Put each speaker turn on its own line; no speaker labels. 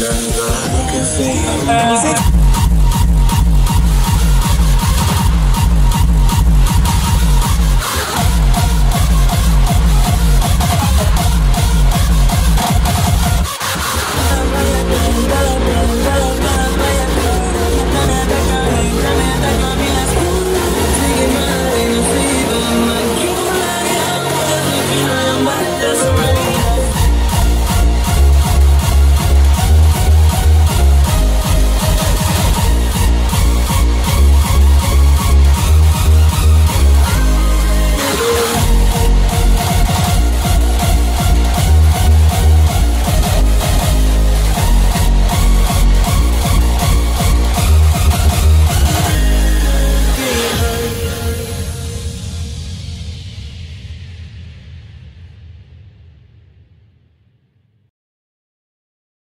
Cause I can see